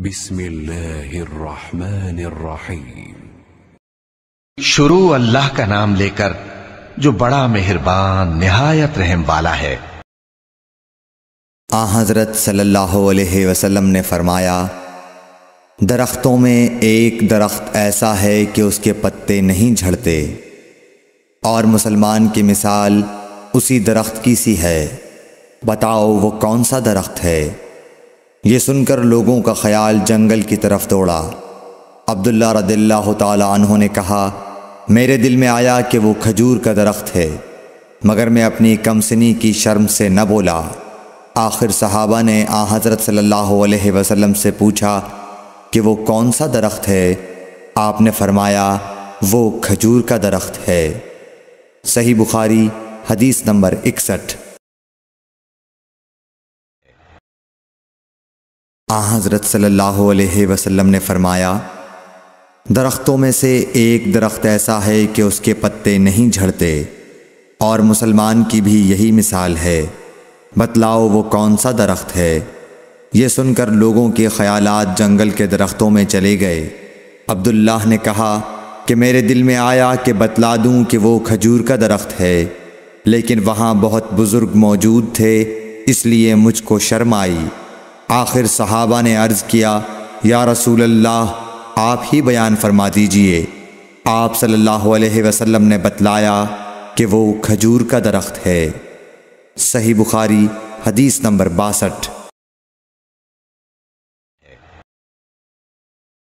बिस्म शुरू अल्लाह का नाम लेकर जो बड़ा मेहरबान निहायत रहम वाला है। आ हज़रत सल्लल्लाहु अलैहि वसल्लम ने फरमाया दरख्तों में एक दरख्त ऐसा है कि उसके पत्ते नहीं झड़ते। और मुसलमान की मिसाल उसी दरख्त की सी है। बताओ वो कौन सा दरख्त है? ये सुनकर लोगों का ख्याल जंगल की तरफ़ दौड़ा। अब्दुल्ला रदिल्ला तहों ने कहा, मेरे दिल में आया कि वो खजूर का दरख्त है, मगर मैं अपनी कमसनी की शर्म से न बोला। आखिर सहाबा ने आ हज़रत सल्लल्लाहु अलैहि वसल्लम से पूछा कि वो कौन सा दरख्त है? आपने फरमाया, वो खजूर का दरख्त है। सही बुखारी, हदीस नंबर इकसठ। आ हज़रत सल्लल्लाहु अलैहि वसल्लम ने फरमाया, दरख्तों में से एक दरख्त ऐसा है कि उसके पत्ते नहीं झड़ते, और मुसलमान की भी यही मिसाल है। बतलाओ वो कौन सा दरख्त है? ये सुनकर लोगों के ख्यालात जंगल के दरख्तों में चले गए। अब्दुल्लाह ने कहा, कि मेरे दिल में आया कि बतला दूँ कि वो खजूर का दरख्त है, लेकिन वहाँ बहुत बुज़ुर्ग मौजूद थे, इसलिए मुझको शर्म आई। आखिर सहाबा ने अर्ज़ किया, या रसूल अल्लाह आप ही बयान फरमा दीजिए। आप सल्लल्लाहु अलैहि वसल्लम ने बतलाया कि वो खजूर का दरख्त है। सही बुखारी, हदीस नंबर बासठ।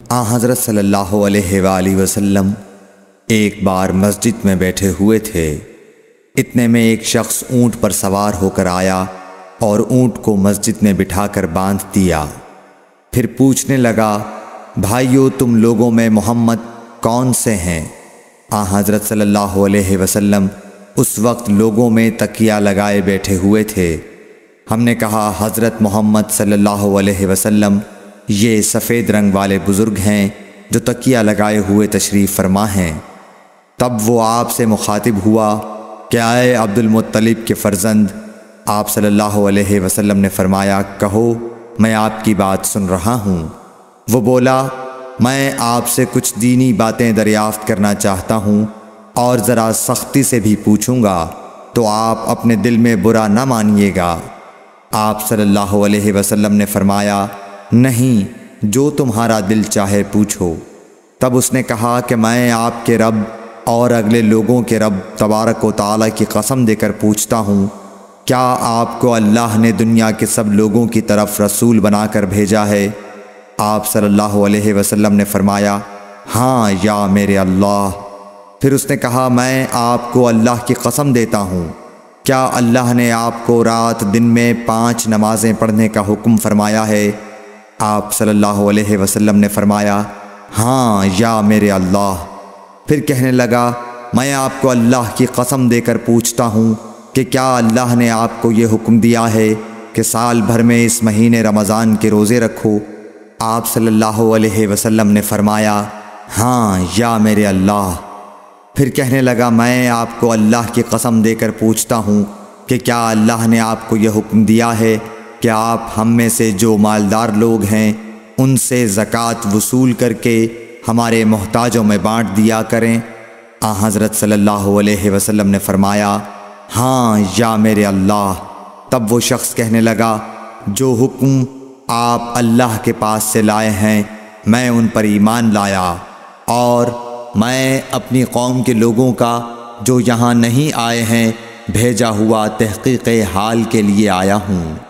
आ हज़रत सल्लल्लाहु अलैहि वसल्लम एक बार मस्जिद में बैठे हुए थे। इतने में एक शख्स ऊँट पर सवार होकर आया और ऊँट को मस्जिद में बिठाकर बाँध दिया। फिर पूछने लगा, भाइयों, तुम लोगों में मोहम्मद कौन से हैं? आ हज़रत सल्लल्लाहु अलैहि वसल्लम उस वक्त लोगों में तकिया लगाए बैठे हुए थे। हमने कहा, हज़रत मोहम्मद सल्लल्लाहु अलैहि वसल्लम, ये सफ़ेद रंग वाले बुज़ुर्ग हैं जो तकिया लगाए हुए तशरीफ़ फरमा हैं। तब वो आपसे मुखातिब हुआ, क्या अब्दुल मुत्तलिब के फ़र्जंद? आप सल्लल्लाहु अलैहि वसल्लम ने फरमाया, कहो, मैं आपकी बात सुन रहा हूँ। वो बोला, मैं आपसे कुछ दीनी बातें दरियाफ्त करना चाहता हूँ और ज़रा सख्ती से भी पूछूँगा तो आप अपने दिल में बुरा ना मानिएगा। आप सल्लल्लाहु अलैहि वसल्लम ने फरमाया, नहीं, जो तुम्हारा दिल चाहे पूछो। तब उसने कहा कि मैं आपके रब और अगले लोगों के रब तबारक व ताली की कसम देकर पूछता हूँ क्या आपको अल्लाह ने दुनिया के सब लोगों की तरफ़ रसूल बनाकर भेजा है? आप सल्लल्लाहु अलैहि वसल्लम ने फरमाया हाँ या मेरे अल्लाह। फिर उसने कहा, मैं आपको अल्लाह की कसम देता हूँ। क्या अल्लाह ने आपको रात दिन में पाँच नमाज़ें पढ़ने का हुक्म फरमाया है? आप सल्लल्लाहु अलैहि वसल्लम ने फरमाया हाँ या मेरे अल्लाह। फिर कहने लगा, मैं आपको अल्लाह की कसम देकर पूछता हूँ कि क्या अल्लाह ने आपको ये हुक्म दिया है कि साल भर में इस महीने रमज़ान के रोज़े रखो? आप सल्लल्लाहु अलैहि वसल्लम ने फरमाया हाँ या मेरे अल्लाह। फिर कहने लगा, मैं आपको अल्लाह की कसम देकर पूछता हूँ कि क्या अल्लाह ने आपको यह हुक्म दिया है कि आप हम में से जो मालदार लोग हैं, उनसे ज़क़़त वसूल करके हमारे मोहताजों में बांट दिया करें? आ हज़रत सल्लल्लाहु अलैहि वसल्लम ने फरमाया हाँ या मेरे अल्लाह। तब वो शख्स कहने लगा, जो हुक्म आप अल्लाह के पास से लाए हैं, मैं उन पर ईमान लाया। और मैं अपनी कौम के लोगों का, जो यहाँ नहीं आए हैं, भेजा हुआ तहकीक हाल के लिए आया हूँ।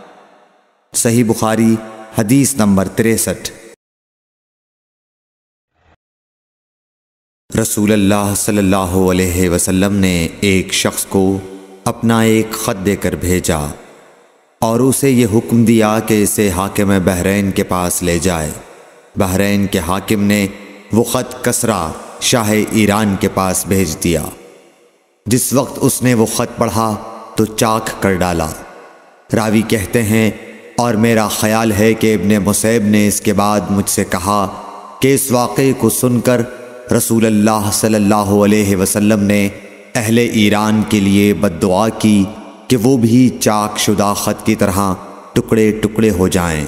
सही बुखारी, हदीस नंबर तिरसठ। रसूल अल्लाह सल्लल्लाहु अलैहि वसल्लम ने एक शख्स को अपना एक ख़त देकर भेजा और उसे ये हुक्म दिया कि इसे हाकिम बहरीन के पास ले जाए। बहरीन के हाकिम ने वो ख़त कसरा शाह ईरान के पास भेज दिया। जिस वक्त उसने वो ख़त पढ़ा तो चाक कर डाला। रावी कहते हैं, और मेरा ख्याल है कि इब्ने मुसैब ने इसके बाद मुझसे कहा कि इस वाक़े को सुनकर रसूल अल्लाह सल्लल्लाहु अलैहि वसल्लम ने अहले ईरान के लिए बददुआ की कि वो भी चाक शुदा ख़त की तरह टुकड़े टुकड़े हो जाएँ।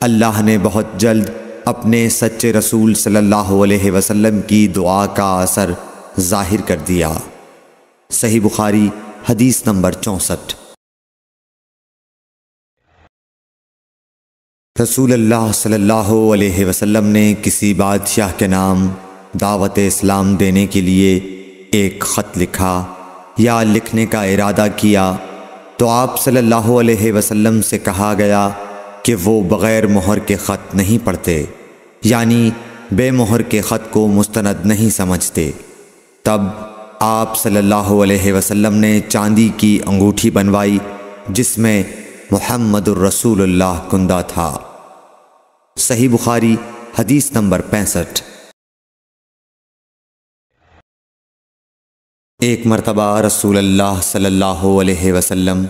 अल्लाह ने बहुत जल्द अपने सच्चे रसूल सल्लल्लाहु अलैहि वसल्लम की दुआ का असर ज़ाहिर कर दिया सही बुखारी, हदीस नंबर चौंसठ रसूल अल्लाह सल्लल्लाहु अलैहि वसल्लम ने किसी बादशाह के नाम दावत इस्लाम देने के लिए एक ख़त लिखा या लिखने का इरादा किया तो आप सल्लल्लाहु अलैहि वसल्लम से कहा गया कि वो बग़ैर मोहर के ख़त नहीं पढ़ते, यानी बेमोहर के ख़त को मुस्तनद नहीं समझते। तब आप सल्लल्लाहु अलैहि वसल्लम ने चांदी की अंगूठी बनवाई, जिसमें मोहम्मद रसूलुल्लाह कुंदा था। सही बुखारी, हदीस नंबर पैंसठ। एक मरतबा रसूल अल्लाह सल्लल्लाहु अलैहि वसल्लम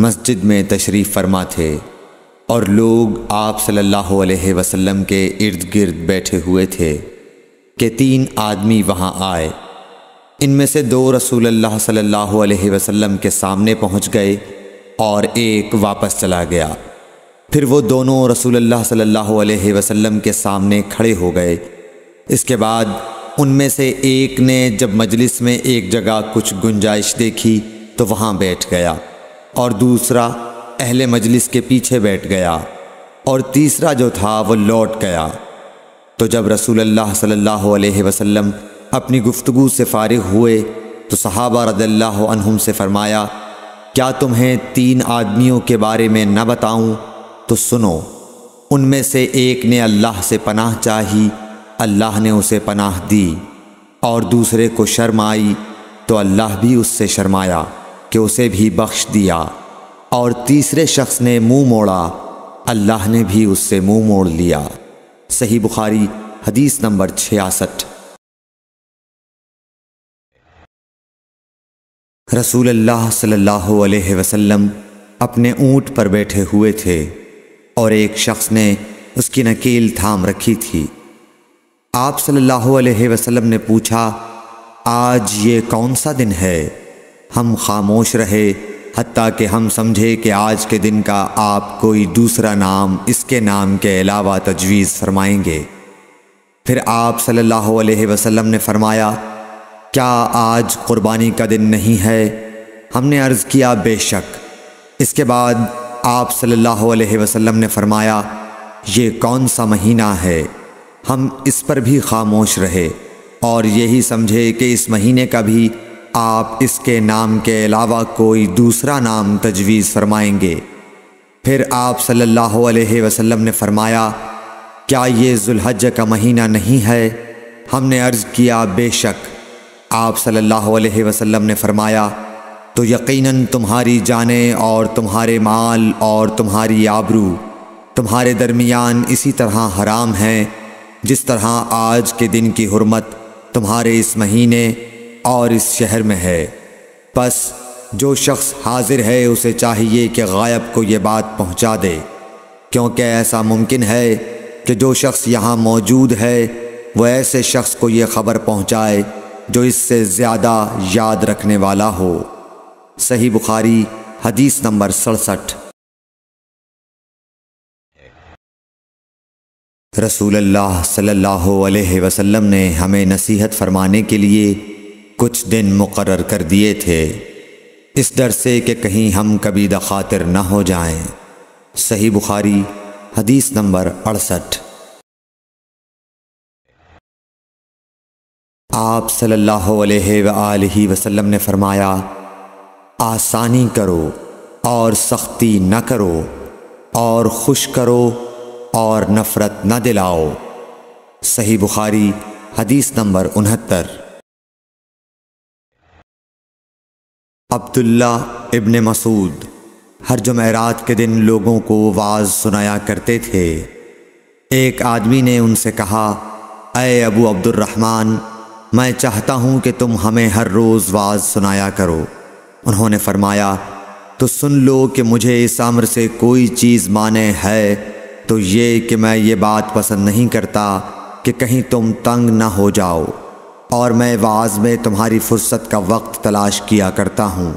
मस्जिद में तशरीफ़ फरमा थे और लोग आप सल्लल्लाहु अलैहि वसल्लम के इर्द गिर्द बैठे हुए थे कि तीन आदमी वहाँ आए। इनमें से दो रसूल अल्लाह सल्लल्लाहु अलैहि वसल्लम के सामने पहुँच गए और एक वापस चला गया। फिर वो दोनों रसूल अल्लाह सल्लल्लाहु अलैहि वसल्लम के सामने खड़े हो गए। इसके बाद उनमें से एक ने जब मजलिस में एक जगह कुछ गुंजाइश देखी तो वहाँ बैठ गया। और दूसरा अहले मजलिस के पीछे बैठ गया। और तीसरा जो था, वो लौट गया। तो जब रसूल अल्लाह सल्लल्लाहु अलैहि वसल्लम अपनी गुफ्तगु से फारिग हुए तो सहाबा रदल्लाह अनहुम से फरमाया, क्या तुम्हें तीन आदमियों के बारे में न बताऊँ? तो सुनो, उनमें से एक ने अल्लाह से पनाह चाही अल्लाह ने उसे पनाह दी और दूसरे को शर्म आई तो अल्लाह भी उससे शर्माया कि उसे भी बख्श दिया। और तीसरे शख्स ने मुँह मोड़ा, अल्लाह ने भी उससे मुँह मोड़ लिया। सही बुखारी, हदीस नंबर छियासठ। रसूल अल्लाह सल्लल्लाहु अलैहि वसल्लम अपने ऊँट पर बैठे हुए थे और एक शख्स ने उसकी नकील थाम रखी थी। आप सल्लल्लाहु अलैहि वसल्लम ने पूछा, आज ये कौन सा दिन है? हम खामोश रहे हती कि हम समझे कि आज के दिन का आप कोई दूसरा नाम इसके नाम के अलावा तजवीज़ फरमाएँगे। फिर आप सल्लल्लाहु अलैहि वसल्लम ने फरमाया, क्या आज क़ुरबानी का दिन नहीं है? हमने अर्ज़ किया, बेशक। इसके बाद आप सल्लल्लाहु अलैहि वसल्लम ने फरमाया, ये कौन सा महीना है? हम इस पर भी खामोश रहे और यही समझे कि इस महीने का भी आप इसके नाम के अलावा कोई दूसरा नाम तजवीज़ फरमाएँगे। फिर आप सल्लल्लाहु अलैहि वसल्लम ने फरमाया, क्या ये जुल्हज का महीना नहीं है? हमने अर्ज़ किया, बेशक। आप सल्लल्लाहु अलैहि वसल्लम ने फरमाया तो यकीनन तुम्हारी जाने और तुम्हारे माल और तुम्हारी आबरू, तुम्हारे दरमियान इसी तरह हराम हैं जिस तरह आज के दिन की हुरमत तुम्हारे इस महीने और इस शहर में है। बस जो शख्स हाजिर है उसे चाहिए कि गायब को ये बात पहुँचा दे। क्योंकि ऐसा मुमकिन है कि जो शख्स यहाँ मौजूद है वह ऐसे शख्स को ये ख़बर पहुँचाए जो इससे ज़्यादा याद रखने वाला हो। सही बुखारी, हदीस नंबर सड़सठ। रसूल अल्लाह सल्लल्लाहु अलैहि वसल्लम ने हमें नसीहत फरमाने के लिए कुछ दिन मुकर कर दिए थे इस डर से कि कहीं हम कभी दखातर न हो जाएँ। सही बुखारी, हदीस नंबर अड़सठ आप सल्लल्लाहु अलैहि वसल्लम ने फरमाया, आसानी करो और सख्ती न करो और खुश करो और नफ़रत न दिलाओ। सही बुखारी, हदीस नंबर उनहत्तर। अब्दुल्ला इब्न मसूद, हर जमेरात के दिन लोगों को वाज सुनाया करते थे। एक आदमी ने उनसे कहा अय अबू अब्दुलरहमान मैं चाहता हूँ कि तुम हमें हर रोज़ वाज सुनाया करो। उन्होंने फरमाया तो सुन लो कि मुझे इस अम्र से कोई चीज़ माने है तो ये कि मैं ये बात पसंद नहीं करता कि कहीं तुम तंग ना हो जाओ। और मैं वाज में तुम्हारी फुर्सत का वक्त तलाश किया करता हूँ।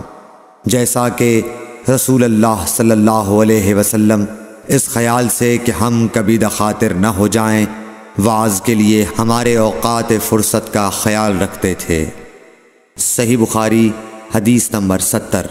जैसा कि रसूल अल्लाह सल्लल्लाहु अलैहि वसल्लम इस ख्याल से कि हम कभी दखातिर न हो जाएँ, वाज के लिए हमारे औकात फ़ुर्सत का ख्याल रखते थे। सही बुखारी हदीस नंबर सत्तर।